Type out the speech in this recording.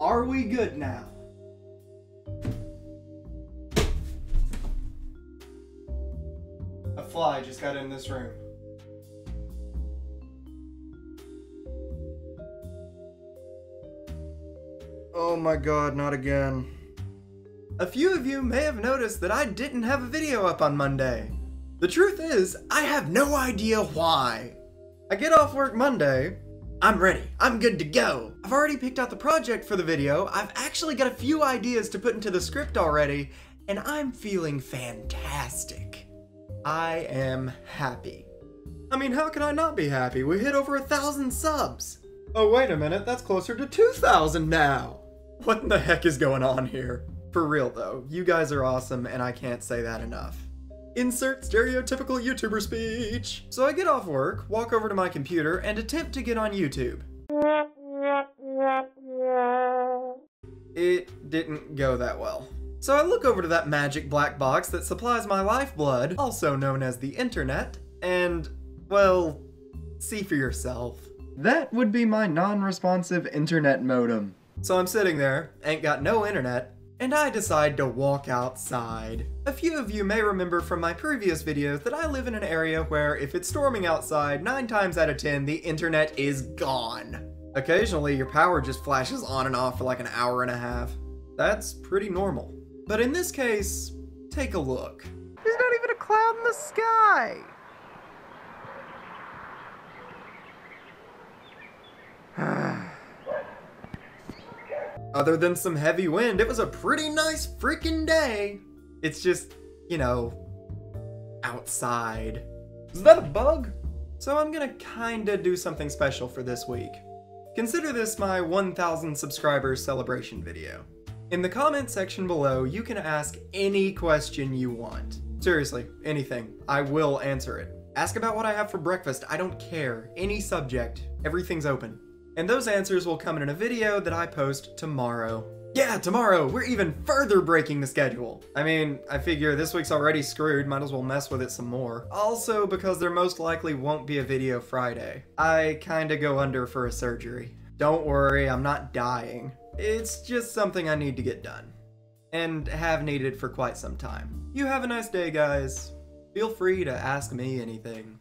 Are we good now? A fly just got in this room. Oh my god, not again. A few of you may have noticed that I didn't have a video up on Monday. The truth is, I have no idea why. I get off work Monday. I'm ready. I'm good to go. I've already picked out the project for the video. I've actually got a few ideas to put into the script already, and I'm feeling fantastic. I am happy. I mean, how can I not be happy? We hit over a thousand subs. Oh, wait a minute, that's closer to 2,000 now. What in the heck is going on here? For real though, you guys are awesome and I can't say that enough. Insert stereotypical YouTuber speech. So I get off work, walk over to my computer, and attempt to get on YouTube. It didn't go that well. So I look over to that magic black box that supplies my lifeblood, also known as the internet, and, well, see for yourself. That would be my non-responsive internet modem. So I'm sitting there, ain't got no internet, and I decide to walk outside. A few of you may remember from my previous videos that I live in an area where if it's storming outside, 9 times out of 10 the internet is gone. Occasionally your power just flashes on and off for like an hour and a half. That's pretty normal. But in this case, take a look. There's not even a cloud in the sky! Other than some heavy wind, it was a pretty nice freaking day. It's just, you know, outside. Is that a bug? So I'm gonna kinda do something special for this week. Consider this my 1000 subscribers celebration video. In the comment section below, you can ask any question you want. Seriously, anything. I will answer it. Ask about what I have for breakfast, I don't care. Any subject, everything's open. And those answers will come in a video that I post tomorrow. Yeah, tomorrow! We're even further breaking the schedule! I mean, I figure this week's already screwed, might as well mess with it some more. Also, because there most likely won't be a video Friday. I kinda go under for a surgery. Don't worry, I'm not dying. It's just something I need to get done. And have needed for quite some time. You have a nice day, guys. Feel free to ask me anything.